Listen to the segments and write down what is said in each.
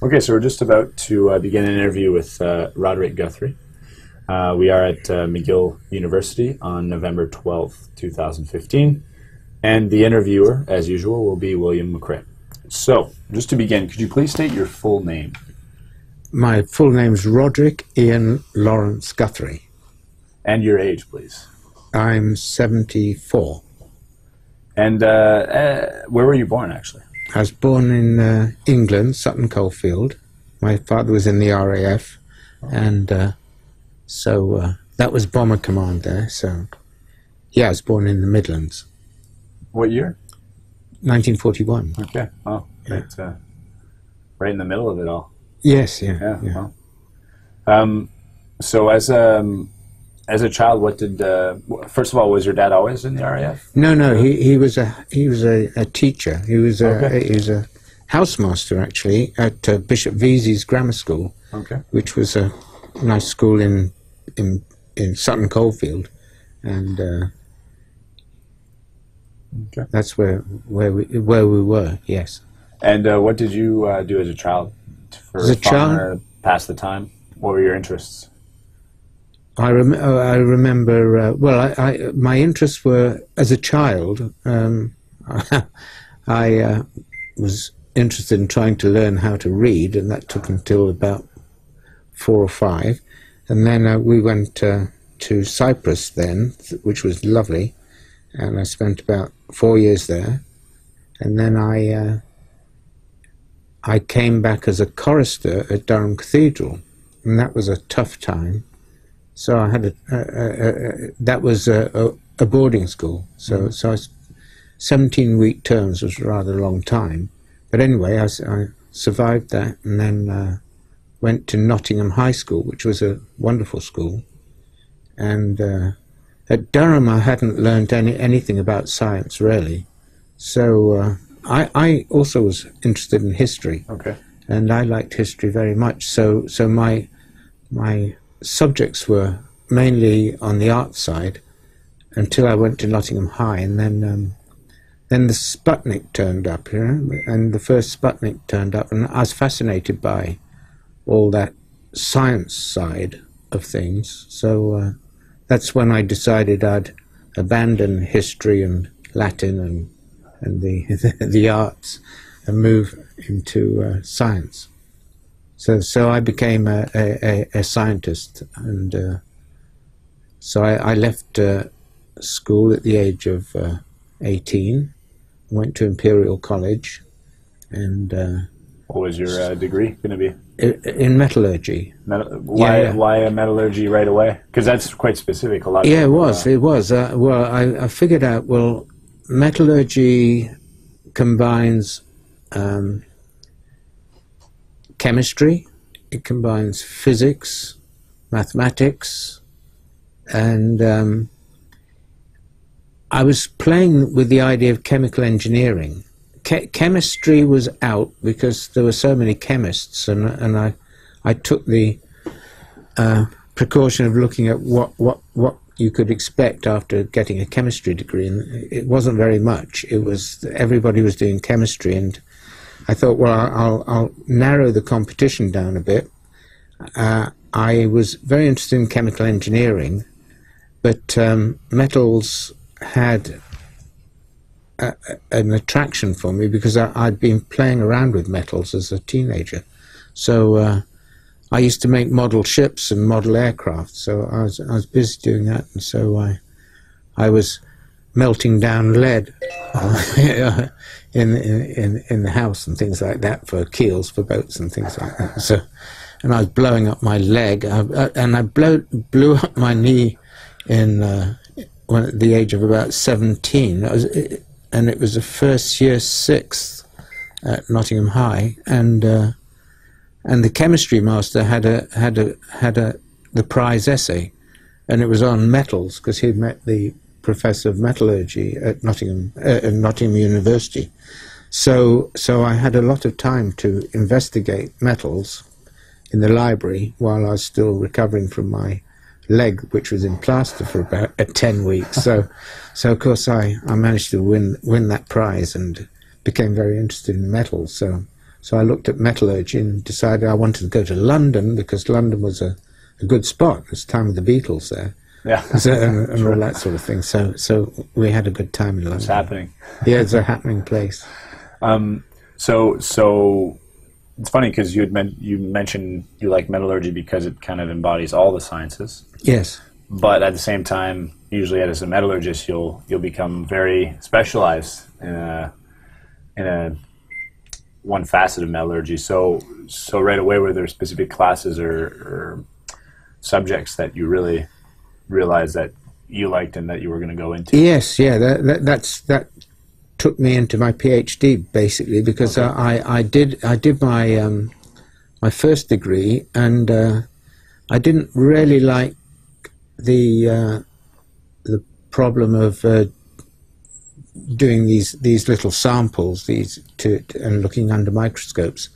Okay, so we're just about to uh, begin an interview with uh, Roderick Guthrie. Uh, we are at uh, McGill University on November 12th, 2015, and the interviewer, as usual, will be William McRae. So, just to begin, could you please state your full name? My full name is Roderick Ian Lawrence Guthrie. And your age, please. I'm 74. And uh, uh, where were you born, actually? I was born in uh, England, Sutton Coldfield. My father was in the RAF, and uh, so uh, that was Bomber Command there. So, yeah, I was born in the Midlands. What year? 1941. Okay. Oh, right, uh, right in the middle of it all. Yes, yeah. Yeah. yeah. well. Um, so as a um, as a child, what did uh, first of all was your dad always in the RAF? No, no, he, he was a he was a, a teacher. He was a Okay. he was a housemaster actually at uh, Bishop Vesey's Grammar School. Okay. which was a nice school in in in Sutton Coldfield, and uh, Okay. that's where where we where we were. Yes, And uh, what did you uh, do as a child for As a child? pass the time? What were your interests? I rem- uh, I remember. Uh, well, I, I my interests were as a child. Um, I uh, was interested in trying to learn how to read, and that took until about four or five, and then uh, we went uh, to Cyprus then, th- which was lovely, and I spent about four years there, and then I uh, I came back as a chorister at Durham Cathedral, and that was a tough time. So I had a, a, a, a that was a, boarding school. So so I s 17 week terms was rather a rather long time, but anyway I survived that and then uh, went to Nottingham High School, which was a wonderful school, and uh, at Durham I hadn't learned any anything about science really, so uh, I I also was interested in history Okay. and I liked history very much. So, so my my subjects were mainly on the art side until I went to Nottingham High, and then um, then the Sputnik turned up, you know, and the first Sputnik turned up, and I was fascinated by all that science side of things. So uh, that's when I decided I'd abandon history and Latin and and the the arts and move into uh, science. So so I became a, a, a- scientist, and uh, so I, I left uh, school at the age of uh, eighteen, went to Imperial College, and uh, What was your uh, degree going to be? in metallurgy. Metal- why yeah. why a metallurgy right away? Because that's quite specific. A lot. Yeah, it was. uh, It was. Uh, well, I, I figured out. Well, metallurgy combines um, chemistry. It combines physics, mathematics, and um, I was playing with the idea of chemical engineering. Che- chemistry was out because there were so many chemists, and and I I took the uh, precaution of looking at what, what, what you could expect after getting a chemistry degree, and it wasn't very much. It was everybody was doing chemistry, and I thought, well, I'll, I'll narrow the competition down a bit. Uh, I was very interested in chemical engineering, but um, metals had a, an attraction for me because I, I'd been playing around with metals as a teenager. So uh, I used to make model ships and model aircraft, so I was I was busy doing that, and so I I was melting down lead in, in in the house and things like that for keels for boats and things like that. So, and I was blowing up my leg, I, I, and I blew blew up my knee in uh, when at the age of about seventeen. Was, and it was the first year sixth at Nottingham High, and. Uh, and the chemistry master had a had a had a the prize essay, and it was on metals because he'd met the professor of metallurgy at Nottingham uh, at Nottingham University. So so I had a lot of time to investigate metals in the library while I was still recovering from my leg, which was in plaster for about uh, ten weeks. So so of course I, I managed to win win that prize and became very interested in metals. So So I looked at metallurgy and decided I wanted to go to London because London was a, a good spot. It was the time of the Beatles there. Yeah. So, and, and all that sort of thing. So, so we had a good time in London. It's happening. Yeah, it's a happening place. Um, so, so it's funny because you had men- you mentioned you like metallurgy because it kind of embodies all the sciences, Yes. but at the same time, usually as a metallurgist, you'll you'll become very specialized in a in a one facet of metallurgy. So, so right away, were there specific classes or, or subjects that you really realized that you liked and that you were going to go into? Yes, yeah, that, that that's that took me into my PhD basically because I, I did I did my um, my first degree and uh, I didn't really like the uh, the problem of uh, doing these these little samples these to, to- and looking under microscopes.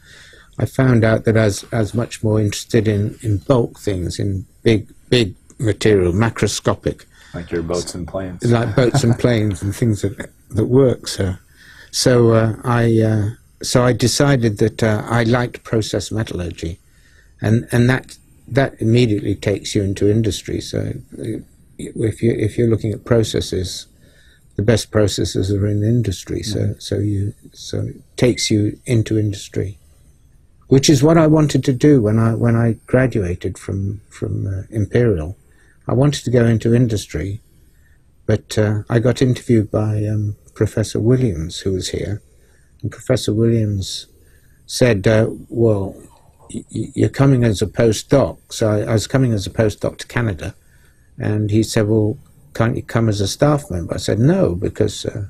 I found out that I was, I was much more interested in, in bulk things, in big big material, macroscopic Like your boats and planes? like boats and planes and things that that work. So, so uh, I uh, so I decided that uh, I liked process metallurgy, and and that that immediately takes you into industry. So, uh, if you if you're looking at processes, the best processes are in industry. So so you so it takes you into industry. Which is what I wanted to do when I when I graduated from from uh, Imperial. I wanted to go into industry, but uh, I got interviewed by um, Professor Williams, who was here, and Professor Williams said, uh, "Well, you're coming as a postdoc." So I, I was coming as a postdoc to Canada, and he said, "Well, can't you come as a staff member?" I said, "No, because uh,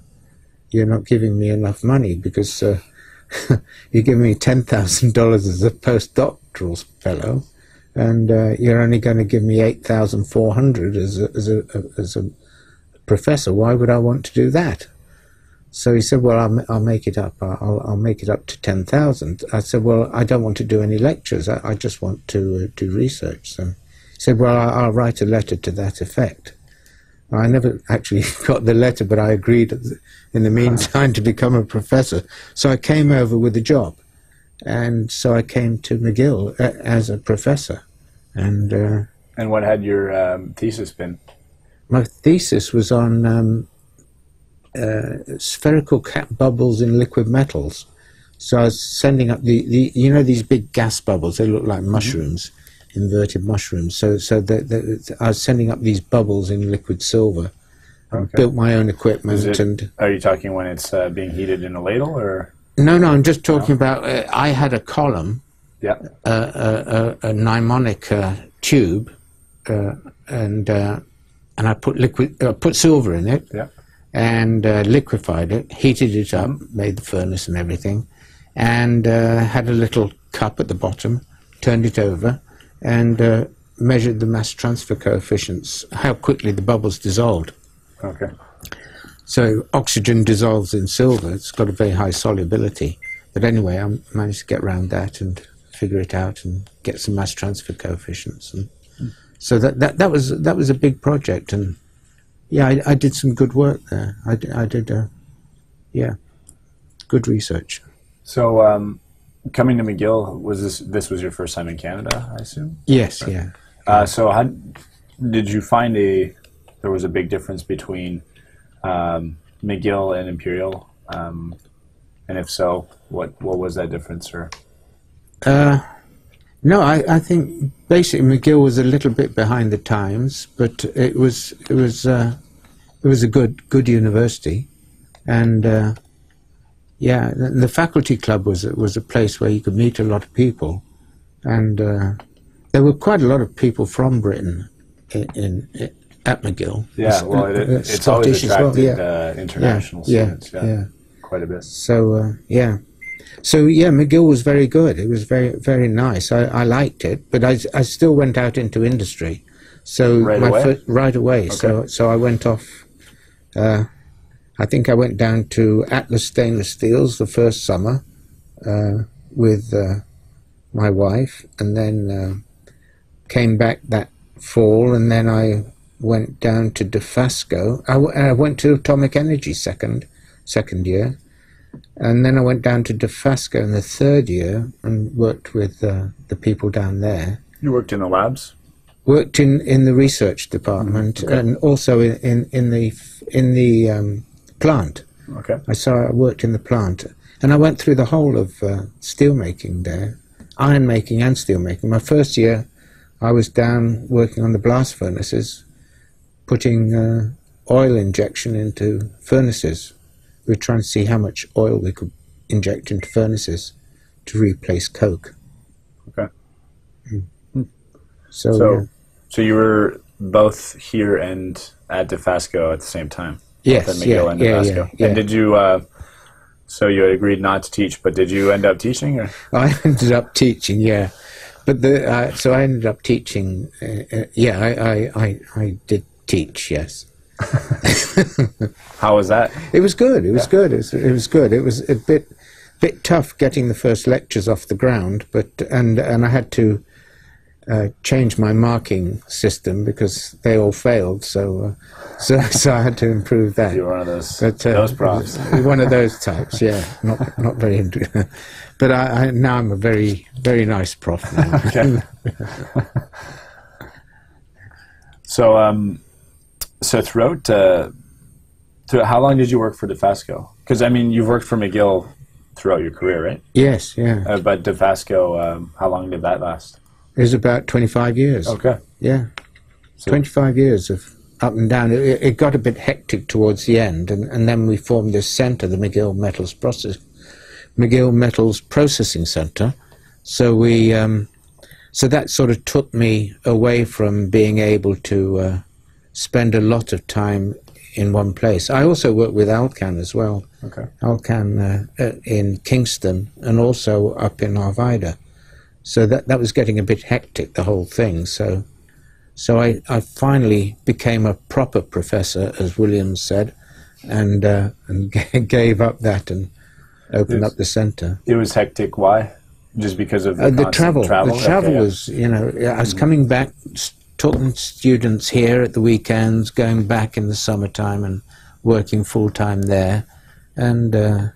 you're not giving me enough money because uh, you're giving me ten thousand dollars as a postdoctoral fellow." And uh, you're only going to give me eight thousand four hundred as a, as a as a professor, why would I want to do that? So he said, well, I'll, I'll make it up. I'll, I'll make it up to 10,000. I said, well, I don't want to do any lectures. I, I just want to uh, do research. So he said, well, I, I'll write a letter to that effect. I never actually got the letter, but I agreed in the meantime to become a professor. So I came over with a job. And so I came to McGill uh, as a professor. And uh, And what had your um, thesis been? my thesis was on um, uh, spherical cap bubbles in liquid metals. So I was sending up the, the you know these big gas bubbles. They look like mushrooms, inverted mushrooms. So so the, the, I was sending up these bubbles in liquid silver. I built my own equipment it- and Are you talking when it's uh, being heated in a ladle, or no no I'm just talking about uh, I had a column yeah? a, a, a, a mnemonic uh, tube, uh, and uh, and I put liquid, uh, put silver in it, Yeah. and uh, liquefied it, heated it up, made the furnace and everything, and uh, had a little cup at the bottom, turned it over, and uh, measured the mass transfer coefficients, how quickly the bubbles dissolved. Okay. So oxygen dissolves in silver. It's got a very high solubility. But anyway, I managed to get around that and figure it out and get some mass transfer coefficients. And so that, that, that was that was a big project. And yeah, I, I did some good work there. I, did- I did, uh, yeah, good research. So, um, coming to McGill was this? This was your first time in Canada, I assume. Yes, yeah. Uh, so, how did you find a? There was a big difference between um, McGill and Imperial, um, and if so, what what was that difference? Or? Uh, no, I, I think basically McGill was a little bit behind the times, but it was it was uh, it was a good good university, and uh, yeah, the, the faculty club was was a place where you could meet a lot of people, and uh, there were quite a lot of people from Britain in, in, at McGill. yeah, well, it, uh, it's always Scottish as well, attracted yeah. uh, international yeah, students. Yeah, quite a bit. So uh, yeah, so yeah, McGill was very good. It was very very nice. I, I liked it, but I, I still went out into industry. So Right my away? right away. So so I went off. Uh, I think I went down to Atlas Stainless Steels the first summer uh, with uh, my wife, and then uh, came back that fall, and then I went down to Dofasco. I, w- I went to Atomic Energy second second year, And then I went down to Dofasco in the third year and worked with uh, the people down there. You worked in the labs. Worked in, in the research department okay. and also in, in, in the in the um, plant. Okay. I saw I worked in the plant, and I went through the whole of uh, steel making there, iron making and steel making. My first year, I was down working on the blast furnaces, putting uh, oil injection into furnaces. We were trying to see how much oil we could inject into furnaces to replace coke. Okay. So, So, uh, so you were both here and at Dofasco at the same time. yes, yeah, and yeah, yeah, yeah. And did you? Uh, so you had agreed not to teach, but did you end up teaching? Or? I ended up teaching, yeah. But the uh, so I ended up teaching. Uh, uh, yeah, I, I, I, I did teach. Yes, How was that? it was good. It was Yeah. good. It was, it was good. It was a bit bit tough getting the first lectures off the ground, but and and I had to uh, change my marking system because they all failed. So uh, so so I had to improve that. You were one of those But, uh, those profs. one of those types, yeah. Not not very. but I, I now I'm a very very nice prof. So, um, so throughout, uh, throughout, how long did you work for Dofasco? Because I mean, you've worked for McGill throughout your career, right? yes, yeah. Uh, but Dofasco, um, how long did that last? It was about 25 years. Okay. Yeah. So- 25 years of up and down. It, it got a bit hectic towards the end, and, and then we formed this centre, the McGill Metals Process, McGill Metals Processing Centre. So we, um, so that sort of took me away from being able to uh, spend a lot of time in one place. I also worked with Alcan as well. Okay. Alcan uh, uh, in Kingston and also up in Arvida. So that that was getting a bit hectic, the whole thing. So, so I, I finally became a proper professor, as Williams said, and uh, and gave up that and opened Yes. up the centre. It was hectic. Why? Just because of the, Uh, the travel, travel. the travel Okay, yeah. was, you know, I was coming back, talking to students here at the weekends, going back in the summertime and working full time there, and uh,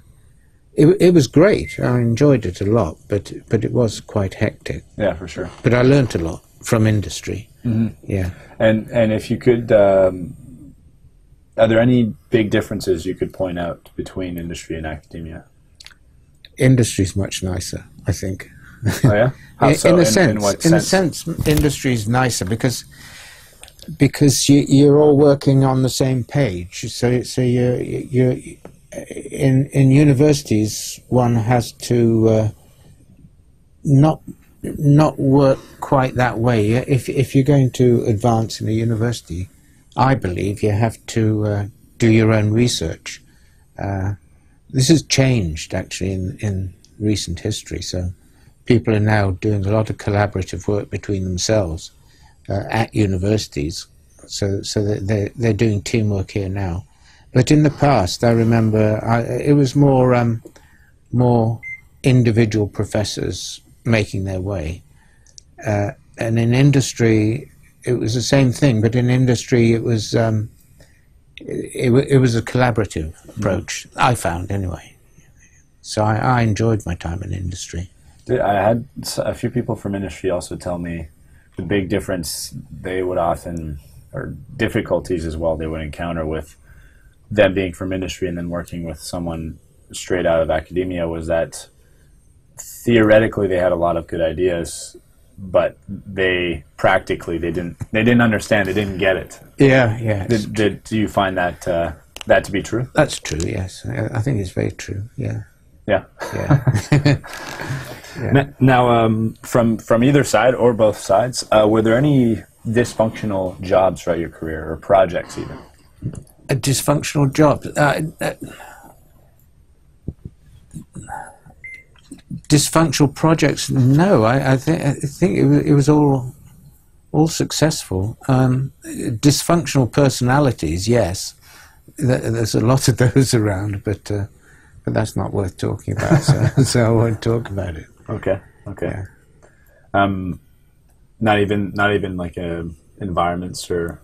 it it was great. I enjoyed it a lot, but but it was quite hectic. yeah, for sure. But I learnt a lot from industry. Yeah. And and if you could, um, are there any big differences you could point out between industry and academia? Industry is much nicer, I think. Oh yeah. How in, so? in a in, sense, in a sense? sense, industry is nicer because because you, you're all working on the same page. So so you you in in universities one has to uh, not not work quite that way. If if you're going to advance in a university, I believe you have to uh, do your own research. Uh, this has changed actually in in recent history. So people are now doing a lot of collaborative work between themselves uh, at universities. So, so they're, they're doing teamwork here now. But in the past, I remember I, it was more um, more individual professors making their way, uh, and in industry, it was the same thing. But in industry, it was um, it, it, it was a collaborative approach. I found anyway. So I, I enjoyed my time in industry. I had a few people from industry also tell me the big difference they would often, or difficulties as well, they would encounter with them being from industry and then working with someone straight out of academia was that theoretically they had a lot of good ideas, but they practically they didn't they didn't understand they didn't get it. Yeah, yeah. Did, did do you find that uh, that to be true? That's true. Yes, I, I think it's very true. Yeah, Yeah. yeah. N- Now, um, from from either side or both sides, uh, were there any dysfunctional jobs throughout your career or projects even? a dysfunctional job. Uh, uh, dysfunctional projects? No, I, I think I think it was, it was all all successful. Um, dysfunctional personalities, yes. There's a lot of those around, but uh, but that's not worth talking about. So, so I won't talk about it. Okay. Okay. Yeah. Um, not even not even like uh environments or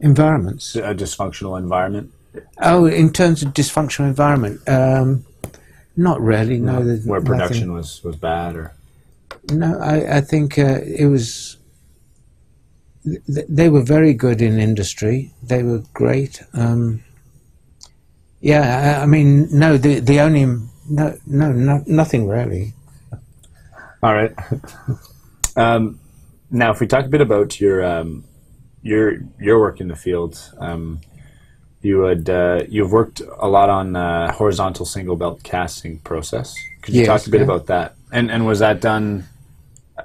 Environments. a dysfunctional environment Oh, in terms of dysfunctional environment, um, not really. No, there's Where nothing- production was, was bad or No, I, I think uh, it was. Th- they were very good in industry. They were great. Um, yeah, I, mean, no, the the only no, no, no nothing really. All right. um, now, if we talk a bit about your um, your your work in the field, um, you would uh, you've worked a lot on uh, horizontal single belt casting process. Could you Yes, talk a bit yeah. about that? And and was that done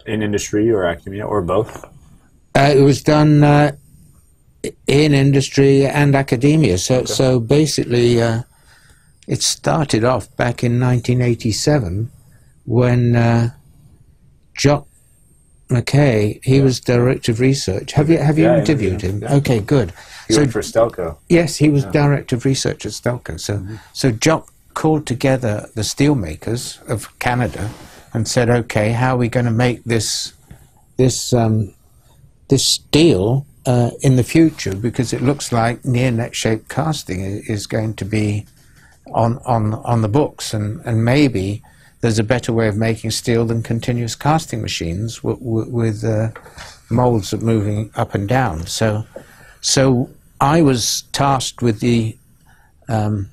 in industry or academia or both? Uh, it was done uh, in industry and academia. So, so basically, uh, it started off back in 1987 when uh, Jock McKay, he was director of research. Have you have you Yeah, interviewed him? yeah. Okay, good. You So worked for Stelco. Yes, he was director of research at Stelco. So, so Jock called together the steelmakers of Canada and said, "Okay, how are we going to make this this um, this steel uh, in the future? Because it looks like near net shaped casting is going to be on on on the books, and and maybe." There's a better way of making steel than continuous casting machines with uh, molds of moving up and down. So, so I was tasked with the um,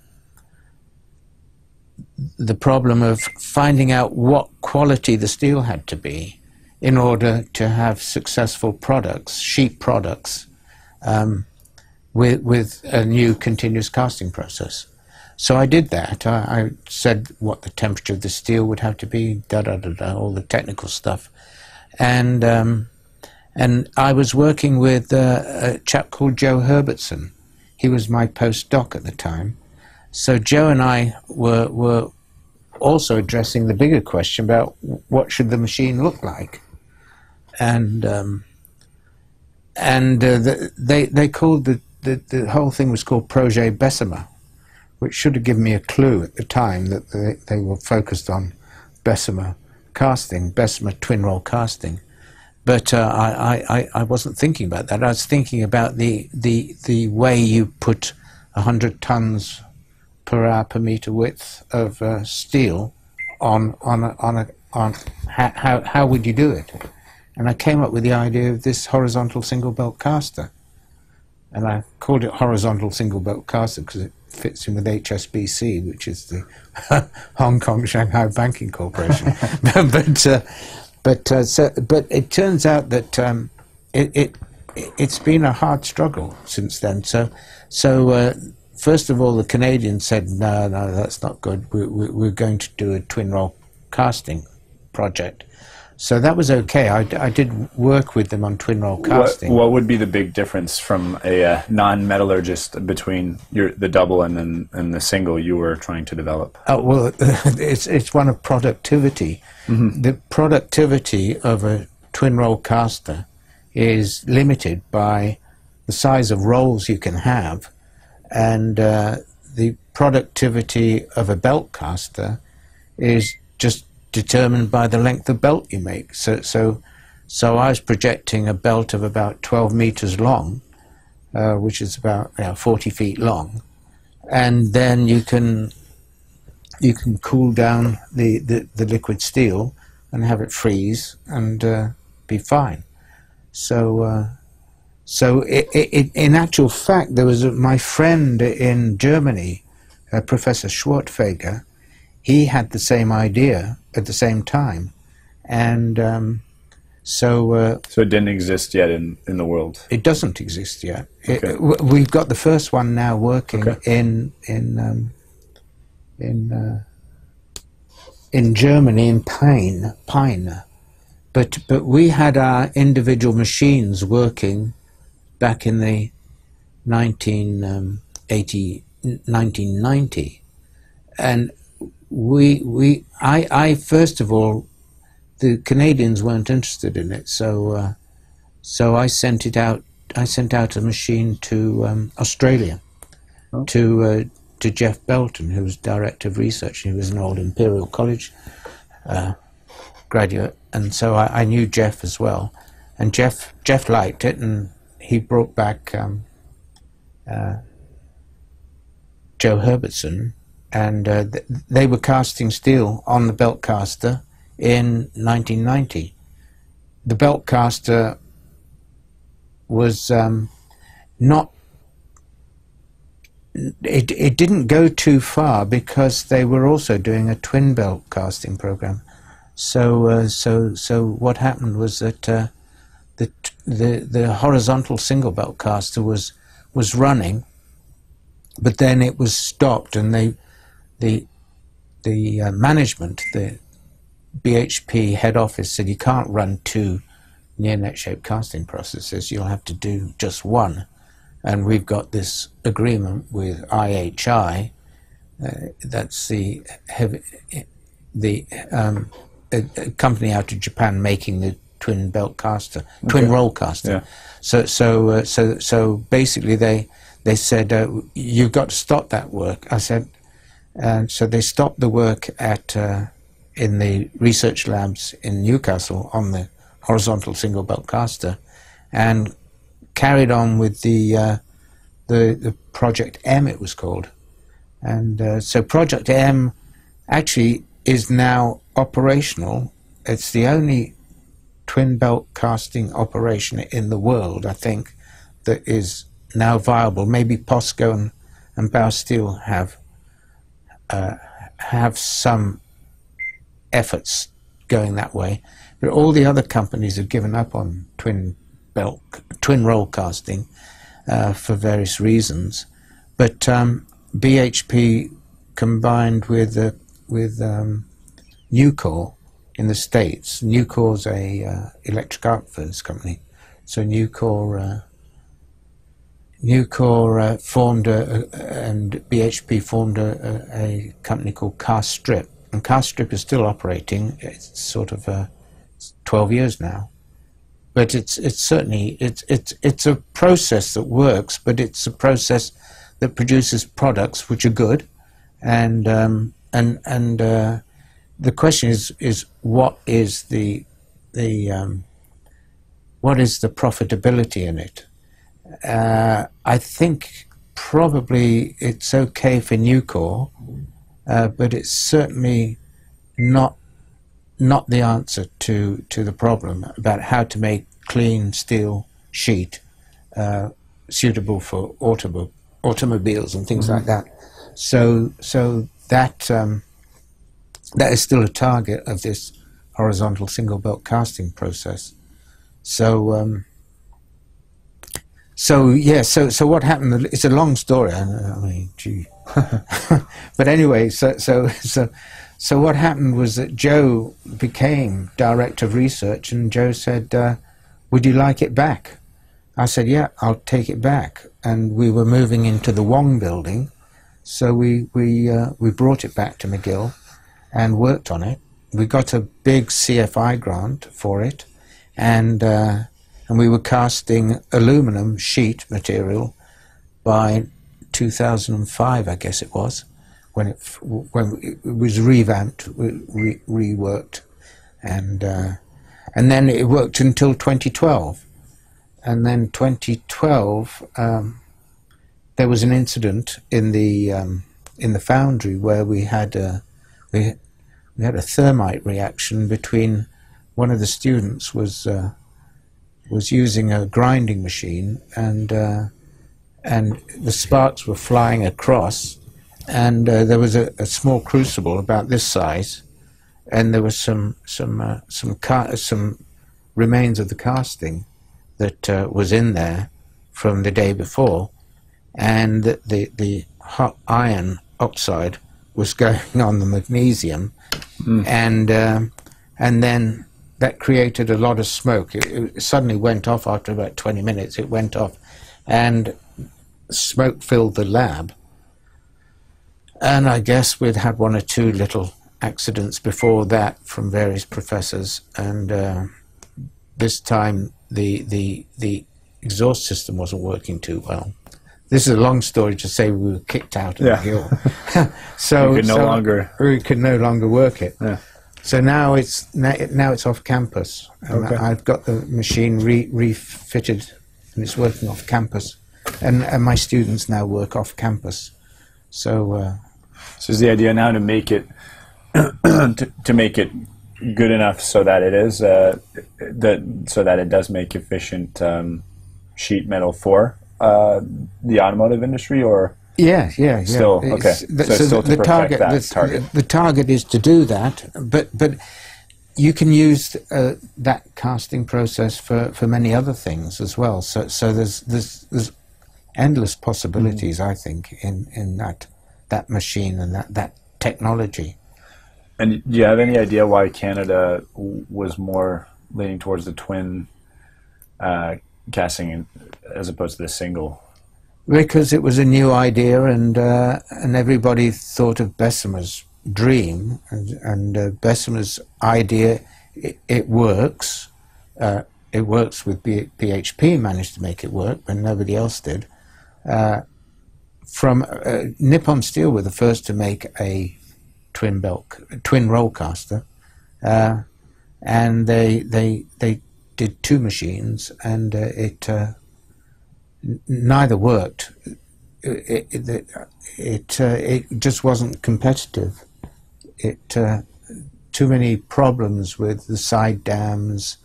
the problem of finding out what quality the steel had to be in order to have successful products, sheet products, um, with with a new continuous casting process. So I did that. I, I said what the temperature of the steel would have to be, da da da da, all the technical stuff, and um, and I was working with uh, a chap called Joe Herbertson. He was my postdoc at the time. So Joe and I were were also addressing the bigger question about what should the machine look like, and um, and uh, the, they they called the, the the whole thing was called Projet Bessemer, which should have given me a clue at the time that they, they were focused on Bessemer casting, Bessemer twin roll casting but uh, I, I, I- wasn't thinking about that. I was thinking about the the, the way you put hundred tons per hour per meter width of uh, steel on on a, on a on how how would you do it? And I came up with the idea of this horizontal single belt caster, and I called it horizontal single belt caster because it fits in with HSBC, which is the Hong Kong Shanghai Banking Corporation. but uh, but uh, so, but it turns out that um, it, it it's been a hard struggle since then. So so uh, first of all, the Canadians said no, no, that's not good. We, we, we're going to do a twin roll casting project. So that was okay. I, I did work with them on twin roll casting. what would be the big difference from a uh, non-metallurgist between your the double and then and the single you were trying to develop? Oh, well, it's it's one of productivity. The productivity of a twin roll caster is limited by the size of rolls you can have, and uh, the productivity of a belt caster is just determined by the length of belt you make. So, so, so I was projecting a belt of about 12 meters long, uh, which is about you know, 40 feet long, and then you can you can cool down the, the, the liquid steel and have it freeze and uh, be fine. So, uh, so i i in actual fact, there was a, my friend in Germany, uh, Professor Schwerdtfeger. He had the same idea at the same time, and um, so uh, So it didn't exist yet in, in the world. it doesn't exist yet. Okay. w- we've got the first one now working Okay. in in um, in uh, in Germany in Peine Peine, but but we had our individual machines working back in the 1980 1990, and we we I I first of all the Canadians weren't interested in it, so. Uh, so I sent it out. I sent out a machine to um, Australia, Oh. to uh, to Jeff Belton, who was director of research. He was an old Imperial College uh, graduate, and so I, I knew Jeff as well. And Jeff Jeff liked it, and he brought back um, uh, Joe Herbertson, and uh, th- they were casting steel on the belt caster in 1990. The belt caster was um, not. It, it didn't go too far because they were also doing a twin belt casting program. So uh, so so what happened was that uh, the the the horizontal single belt caster was was running, but then it was stopped, and they the the uh, management the BHP head office said you can't run two near net shape casting processes. You'll have to do just one, and we've got this agreement with IHI. Uh, that's the heavy, the um, a, a company out of Japan making the twin belt caster, twin Okay. roll caster. Yeah. So so uh, so so basically they they said uh, you've got to stop that work. I said, and so they stopped the work at uh, in the research labs in Newcastle on the horizontal single belt caster, and carried on with the uh, the the project M it was called, and uh, so project M actually is now operational. It's the only twin belt casting operation in the world, I think, that is now viable. Maybe POSCO and, and have uh, have some efforts going that way, but all the other companies have given up on twin belt, twin roll casting uh, for various reasons. But um, BHP combined with uh, with um, Nucor in the states. Nucor's a uh, electric arc furnace company, so Nucor uh, Nucor uh, formed a, a, and BHP formed a, a, company called Castrip, and Castrip is still operating. It's sort of uh, it's 12 years now, but it's it's certainly it's it's it's a process that works, but it's a process that produces products which are good, and um, and and uh, the question is is what is the the um, what is the profitability in it? Uh, I think probably it's okay for Nucor, uh, but it's certainly not not the answer to to the problem about how to make clean steel sheet uh, suitable for automo- automobiles and things like that. So so that um, that is still a target of this horizontal single belt casting process. So um, so yeah, so so what happened? It's a long story. I, mean, gee. but anyway, so so so so what happened was that Joe became director of research, and Joe said, uh, "Would you like it back?" I said, "Yeah, I'll take it back." And we were moving into the Wong building, so we we uh, we brought it back to McGill and worked on it. We got a big CFI grant for it, and uh, and we were casting aluminum sheet material by 2005, I guess it was, when it when it was revamped, re- reworked, and uh, and then it worked until 2012, and then 2012 um, there was an incident in the um, in the foundry where we had a we we had a thermite reaction between one of the students was uh, was using a grinding machine and uh, and the sparks were flying across and uh, there was a, a small crucible about this size and there was some some uh, some some remains of the casting that uh, was in there from the day before and the the hot iron oxide was going on the magnesium and um, and then that created a lot of smoke. It, it suddenly went off after about 20 minutes. It went off, and smoke filled the lab. And I guess we'd had one or two little accidents before that from various professors, and uh, this time the the the exhaust system wasn't working too well. This is a long story to say we were kicked out of Yeah. the hill. so You could no so longer- we could no longer work it. Yeah. So now it's now, now it's off campus, and Okay. I've got the machine re, refitted, and it's working off campus, and, and my students now work off campus. So, uh, So is the idea now to make it to, to make it good enough so that it is uh, that so that it does make efficient um, sheet metal for uh, the automotive industry, or yeah, yeah, yeah. Still, It's- okay. the- So it's still to perfect that the, target. The target is to do that, but but you can use uh, that casting process for, for many other things as well. So so there's there's there's endless possibilities, Mm. I think, in, in that that machine and that, that technology. And do you have any idea why Canada was more leaning towards the twin uh, casting as opposed to the single? Because it was a new idea, and uh, and everybody thought of Bessemer's dream, and, and uh, Bessemer's idea. It, it works. Uh, it works with B- PHP. Managed to make it work when nobody else did. Uh, from uh, Nippon Steel were the first to make a twin belt, twin roll caster, uh, and they they they did two machines, and it. Neither worked. It it, it, uh, it just wasn't competitive. It uh, too many problems with the side dams,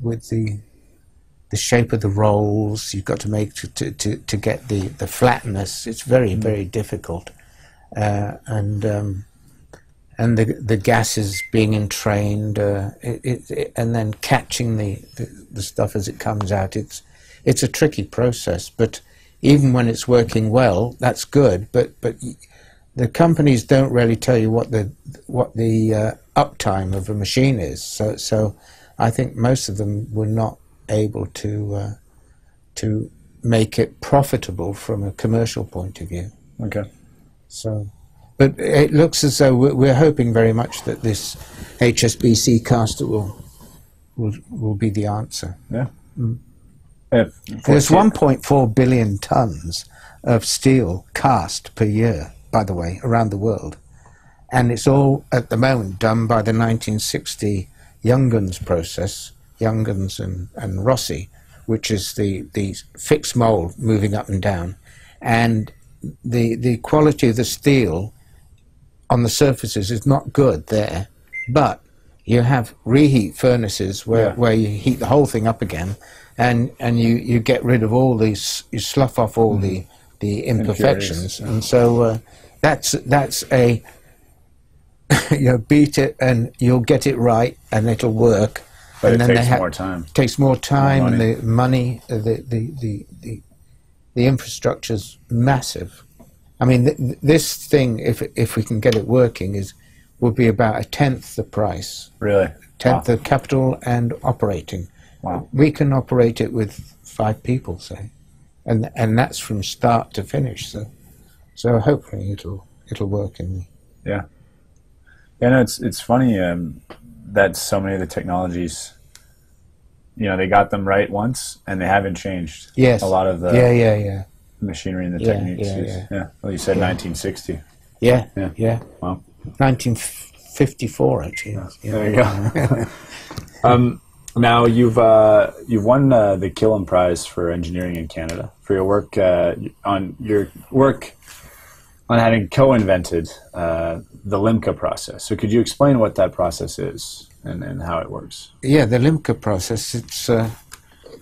with the the shape of the rolls. You've got to make to to, to, to get the, the flatness. It's very very difficult, uh, and um, and the the gases being entrained, uh, it, it, it, and then catching the, the, the stuff as it comes out. It's it's a tricky process, but even when it's working well, that's good. But but the companies don't really tell you what the what the uh, uptime of a machine is. So so I think most of them were not able to uh, to make it profitable from a commercial point of view. Okay. So, but it looks as though we're, we're hoping very much that this HSBC caster will will will be the answer. Yeah. Mm. There's 1.4 billion tons of steel cast per year, by the way, around the world. And it's all at the moment done by the 1960 Junghans process, Junghans and, and Rossi, which is the, the fixed mold moving up and down. And the, the quality of the steel on the surfaces is not good there, but you have reheat furnaces where, Yeah. where you heat the whole thing up again, and, and you, you get rid of all these, you slough off all the, the imperfections, and so uh, that's that's a you know beat it and you'll get it right and it'll work. But and it they takes more time. Takes more time. money. the money, uh, the the the the, the infrastructure's massive. I mean, th- this thing, if if we can get it working, is would be about a tenth the price, Really? tenth Wow. the capital and operating. Wow. We can operate it with five people, say, and and that's from start to finish. So, so hopefully it'll it'll work in the Yeah. Yeah, no, it's it's funny um, that so many of the technologies, you know, they got them right once and they haven't changed. Yes. A lot of the yeah, yeah, yeah, machinery and the Yeah, techniques. yeah, used. yeah. Well, you said 1960. yeah, Yeah. yeah. Wow. 1954, actually. Yeah. There you go. um, now you've uh, you've won uh, the Killam Prize for engineering in Canada for your work uh, on your work on having co-invented uh, the LiMCA process. So could you explain what that process is and, and how it works? Yeah, the LiMCA process. It's. Uh,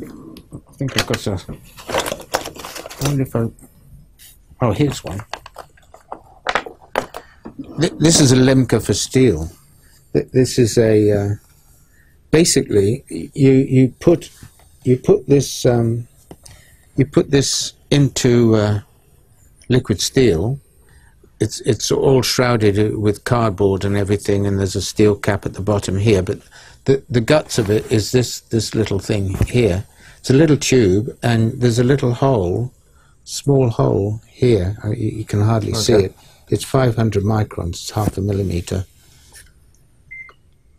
I think I've got a. Wonder if I. Oh, here's one. This is a LiMCA for steel. This is a. Basically, you you put you put this um, you put this into uh, liquid steel. It's it's all shrouded uh, with cardboard and everything, and there's a steel cap at the bottom here. But the the guts of it is this this little thing here. It's a little tube, and there's a little hole, small hole here. Uh, You, you can hardly see it. It's 500 microns. It's half a millimeter.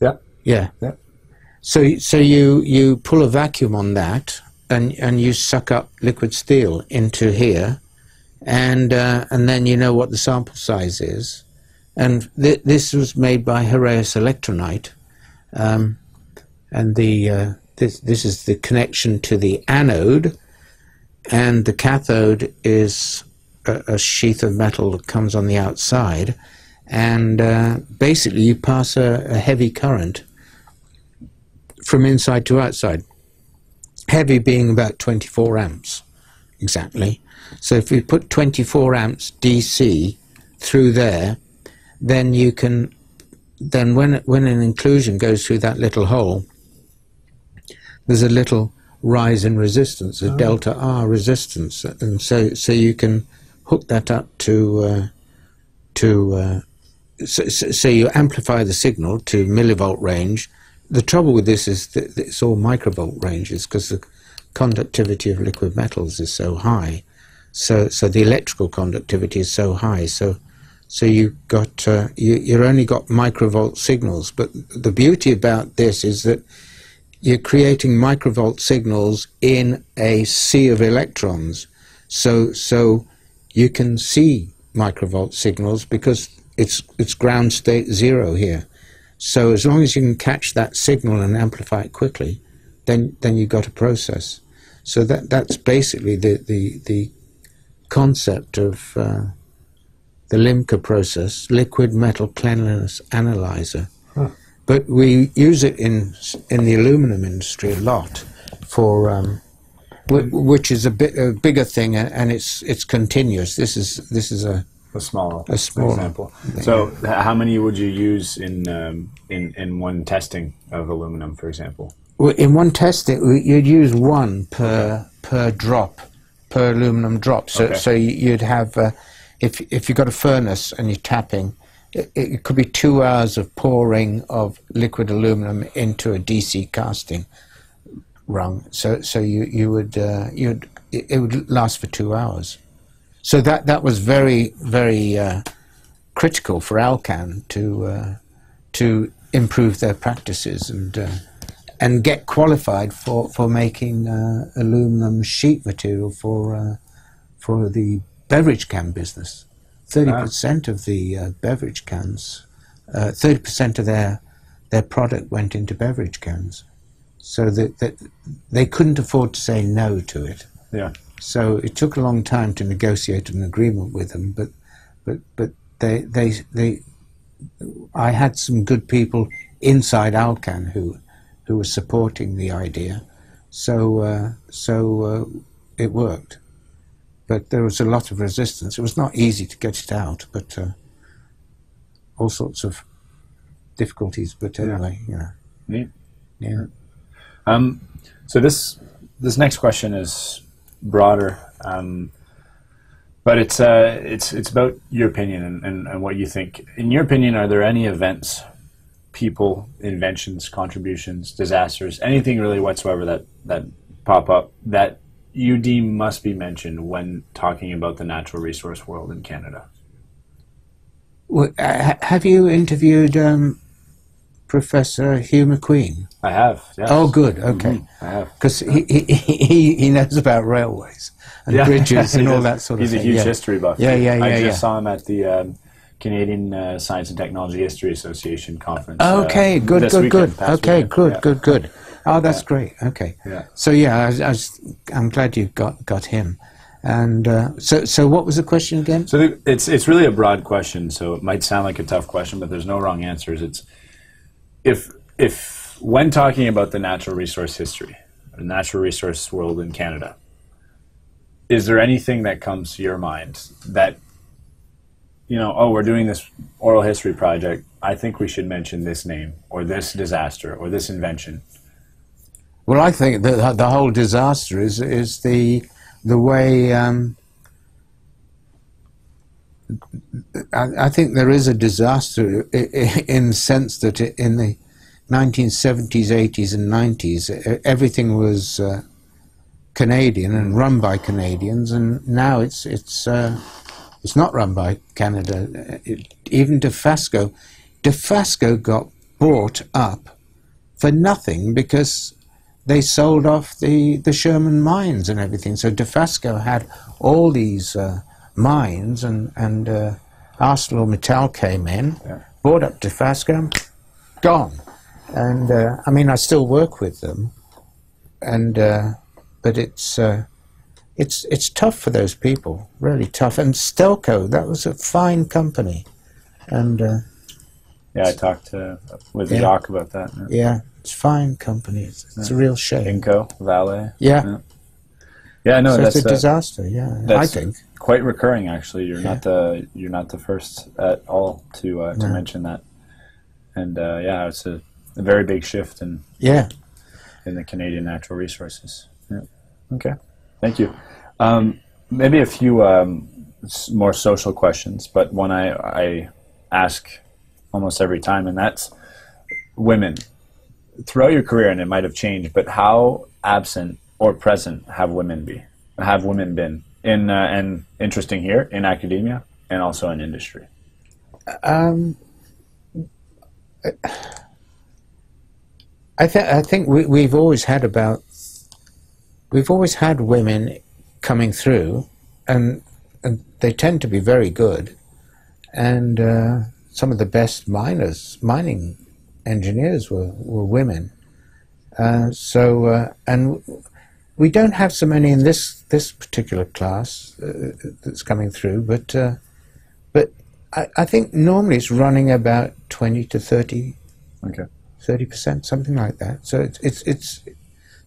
Yeah. Yeah. Yeah. So so you you pull a vacuum on that, and and you suck up liquid steel into here, and uh, and then you know what the sample size is, and th- this was made by Heraeus Electronite, um, and the uh, this this is the connection to the anode, and the cathode is a, a sheath of metal that comes on the outside, and uh, basically you pass a, a heavy current from inside to outside. Heavy being about 24 amps, exactly. So if we put 24 amps DC through there, then you can, then when when an inclusion goes through that little hole, there's a little rise in resistance, a Oh. delta R resistance, and so so you can hook that up to uh, to uh, so, so so you amplify the signal to millivolt range. The trouble with this is that it's all microvolt ranges because the conductivity of liquid metals is so high. So so the electrical conductivity is so high. So so you got uh, you you're only got microvolt signals. But the beauty about this is that you're creating microvolt signals in a sea of electrons. So so you can see microvolt signals because it's it's ground state zero here. So as long as you can catch that signal and amplify it quickly, then then you've got a process. So that that's basically the the, the concept of uh, the LiMCA process, liquid metal cleanliness analyzer. But we use it in in the aluminum industry a lot for. Um, which is a bit a bigger thing, and, and it's it's continuous. This is this is a A small, A small example. So, how many would you use in um, in in one testing of aluminum, for example? Well, in one testing, you'd use one per per drop, per aluminum drop. So, Okay. so you- you'd have, uh, if if you've got a furnace and you're tapping, it, it could be two hours of pouring of liquid aluminum into a DC casting rung. So, so you you would uh, you'd it, it would last for two hours. So that that was very very uh, critical for Alcan to uh, to improve their practices and uh, and get qualified for for making uh, aluminum sheet material for uh, for the beverage can business. Thirty percent of the uh, beverage cans, uh, thirty percent of their their product went into beverage cans, so that, that they couldn't afford to say no to it. Yeah. So it took a long time to negotiate an agreement with them, but but but they they they I had some good people inside Alcan who who were supporting the idea, so uh, so uh, it worked. But there was a lot of resistance. It was not easy to get it out, but uh, all sorts of difficulties. But anyway, you know, Neat. yeah. Um, so this this next question is broader, um, but it's uh, it's it's about your opinion and, and, and what you think. In your opinion, are there any events, people, inventions, contributions, disasters, anything really whatsoever that that pop up that you deem must be mentioned when talking about the natural resource world in Canada? Well, uh, have you interviewed um, Professor Hugh McQueen? I have. Yes. Oh, good. Okay. Mhm, I have. because he, he, he, he knows about railways and bridges and all does. that sort of He's thing. a huge yeah. history buff. Yeah, yeah, yeah. I yeah, just saw him at the um, Canadian uh, Science and Technology History Association conference. Okay, uh, good, good, weekend, good. Okay, weekend. good, Yeah. good, good. Oh, that's great. Okay. Yeah. So yeah, I, I'm glad you got got him. And uh, so so what was the question again? So the, it's it's really a broad question. So it might sound like a tough question, but there's no wrong answers. It's if if when talking about the natural resource history, the natural resource world in Canada, is there anything that comes to your mind that you know? Oh, we're doing this oral history project. I think we should mention this name or this disaster or this invention. Well, I think that the whole disaster is is the the way. Um, I, I think there is a disaster in the sense that in the 1970s, 80s, and 90s, e- everything was uh, Canadian and run by Canadians, and now it's it's uh, it's not run by Canada. It, even Dofasco, Dofasco got bought up for nothing because they sold off the, the Sherman mines and everything. So Dofasco had all these uh, mines, and and uh, ArcelorMittal came in, Yeah. bought up Dofasco, gone. And uh, I mean, I still work with them, and uh, but it's uh, it's it's tough for those people, really tough. And Stelco, that was a fine company, and uh, Yeah, I talked to, with Yeah. Jacques about that. Yeah. yeah, it's fine company. It's, it's a real shame. Inco, Vale. Yeah, Yeah, no, so that's it's a uh, disaster. Yeah, I think. Quite recurring. Actually, you're not the you're not the first at all to uh, to No. mention that. And uh, yeah, it's a, a very big shift in Yeah. in the Canadian natural resources. Yeah. Okay, thank you. Um, maybe a few um, more social questions, but one I, I ask almost every time, and that's women. Throughout your career, and it might have changed, but how absent or present have women be? Have women been in uh, and interesting here in academia and also in industry? Um, I think I think we, we've always had about we've always had women coming through, and and they tend to be very good, and uh, some of the best miners, mining engineers were were women. Uh, so uh, and we don't have so many in this this particular class uh, that's coming through, but. Uh, but I, I think normally it's running about 20 to 30 Okay. percent, something like that. So it's it's, it's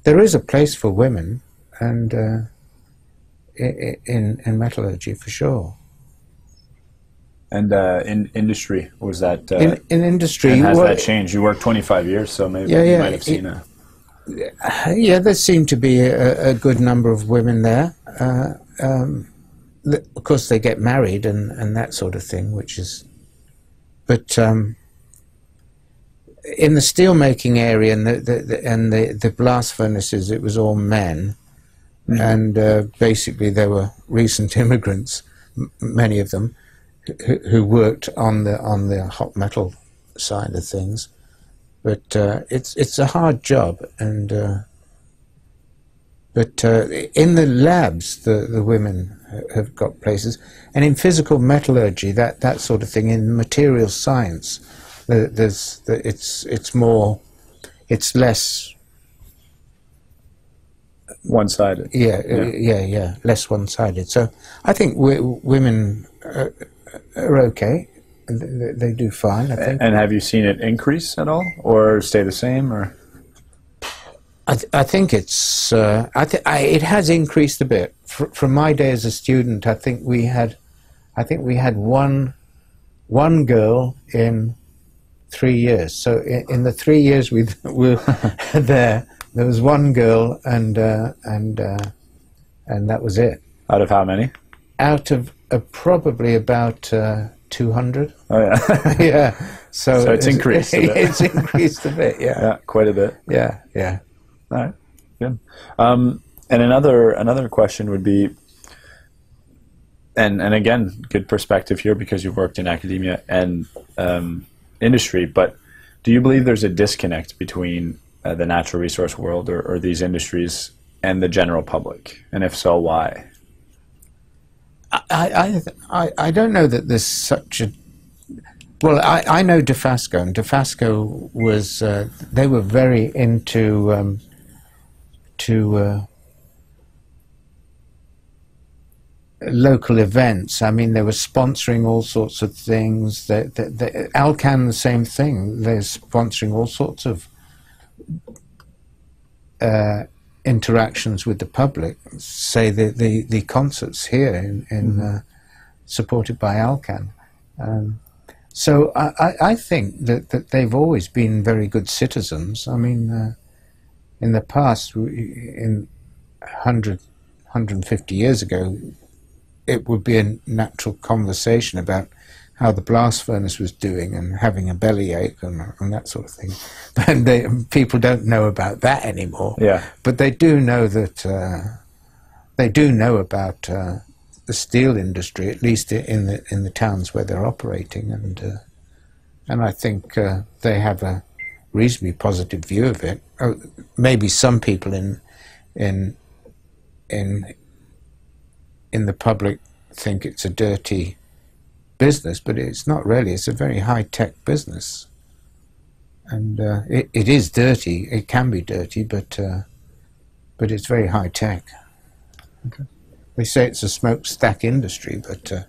there is a place for women, and uh, in in metallurgy for sure. And uh, in industry, was that uh, in in industry, and has well, that changed? You worked 25 years, so maybe Yeah, you might have it- seen a. yeah, there seem to be a, a good number of women there. Uh, um, of course, they get married and, and that sort of thing, which is. But um, in the steelmaking area and the, the, the and the, the blast furnaces, it was all men, and uh, basically they were recent immigrants, m- many of them, who, who worked on the on the hot metal side of things but uh, it's it's a hard job and uh, but uh, in the labs the, the women have got places. And in physical metallurgy that, that sort of thing in material science there's it's it's more it's less one-sided. yeah yeah. yeah, yeah less one-sided. So I think w- women are, are okay they, they do fine I think And have you seen it increase at all, or stay the same, or I, th- I think it's uh, I th- I, it has increased a bit Fr- from my day as a student. I think we had I think we had one one girl in three years. So in, in the three years we were there, there was one girl, and uh, and uh, and that was it. out of how many? Out of uh, probably about uh, two hundred. Oh yeah, yeah. So, So it's increased a bit. it's increased a bit. Yeah. yeah, quite a bit. Yeah. Yeah. All right, good. Um, and another another question would be, and and again, good perspective here because you've worked in academia and um, industry. But do you believe there's a disconnect between uh, the natural resource world or, or these industries and the general public? And if so, why? I, I, I, don't know that there's such a. Well, I, I know Dofasco, and Dofasco was. Uh, they were very into. Um, to. Uh, local events. I mean, they were sponsoring all sorts of things. They, they, Alcan, the same thing. They're sponsoring all sorts of uh, interactions with the public. Say the the, the concerts here in, in uh, supported by Alcan. Um, so I, I, I think that, that they've always been very good citizens. I mean, uh, in the past, in 100, 150 years ago, it would be a natural conversation about how the blast furnace was doing and having a bellyache and, and that sort of thing. And they, people don't know about that anymore. Yeah. But they do know that uh, they do know about uh, the steel industry, at least in the in the towns where they're operating, and uh, and I think uh, they have a reasonably positive view of it. Oh, maybe some people in in in in the public think it's a dirty business, but it's not really. It's a very high tech business, and uh, it, it is dirty. It can be dirty, but uh, but it's very high tech. Okay. They say it's a smokestack industry, but uh,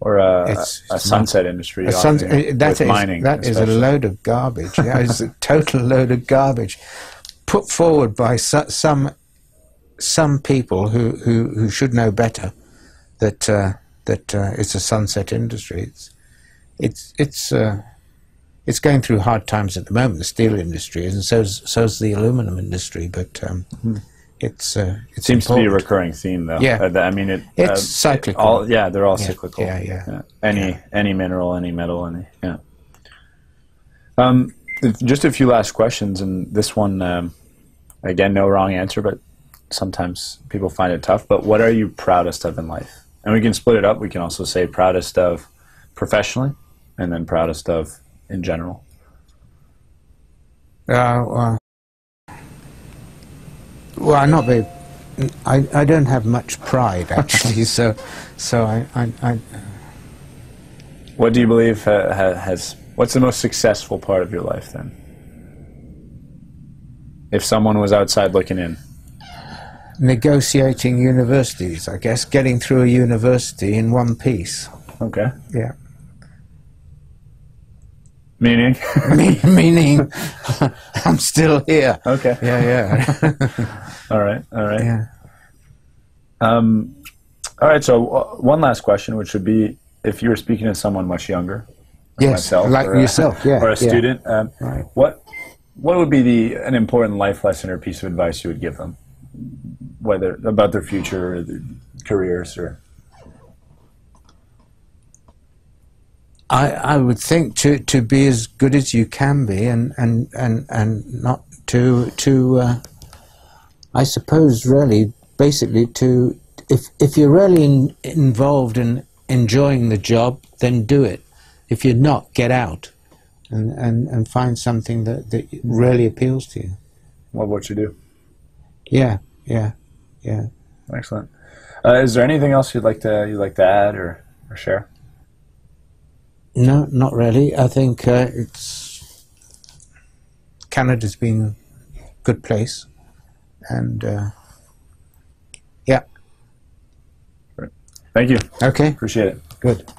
or a, It's- a, a it's sunset industry. a sun- often, that with is mining. that is a load of garbage. Yeah, it's a total load of garbage put forward by su- some some people who, who, who should know better that uh, that uh, it's a sunset industry. It's it's it's uh, it's going through hard times at the moment. The steel industry is, and so's so's the aluminum industry. But um, it's uh, it Seems to be a recurring theme, though. Yeah. Uh, I mean, it. It's uh, cyclical. All, yeah, they're all Yeah, cyclical. yeah, yeah. Any any mineral, any metal, any yeah. Um, just a few last questions, and this one, um, again, no wrong answer, but sometimes people find it tough. But what are you proudest of in life? And we can split it up. We can also say proudest of professionally, and then proudest of in general. Uh, well, well, I'm not very. I, I don't have much pride actually, so so I, I, I What do you believe uh, ha- has? What's the most successful part of your life then? If someone was outside looking in, negotiating universities. I guess getting through a university in one piece. okay, Yeah, meaning, Me- meaning I'm still here. okay, Yeah, yeah, all right, all right. yeah. Um, all right. So uh, one last question, which would be, if you were speaking to someone much younger, like Yes, myself, like or a- yourself. Yeah, or a yeah. student, um, Right. what what would be the an important life lesson or piece of advice you would give them, whether about their future or their careers or? I, I would think to, to be as good as you can be and, and, and, and not to to uh, I suppose really basically to if if you're really in, involved in enjoying the job then do it. If you're not get out and, and, and find something that, that really appeals to you. What would you do? Yeah yeah yeah Excellent. Uh, is there anything else you'd like to you'd like to add or, or share? no not really I think uh, it's Canada's been a good place and uh, yeah Thank you. okay Appreciate it. good